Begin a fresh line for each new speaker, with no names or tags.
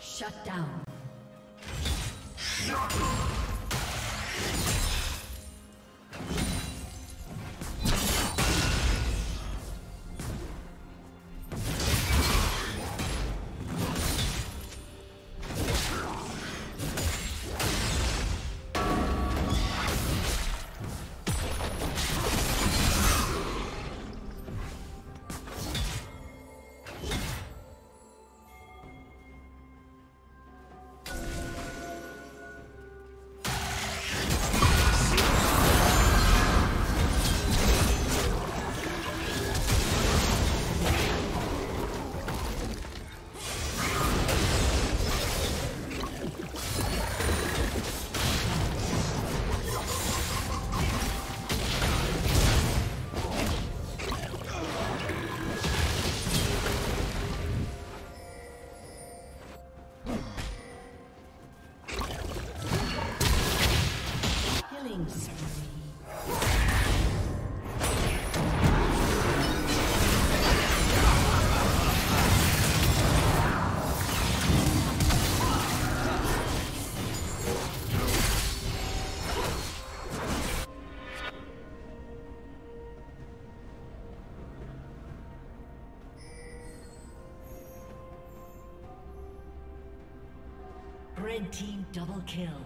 Shut down. Team double kill.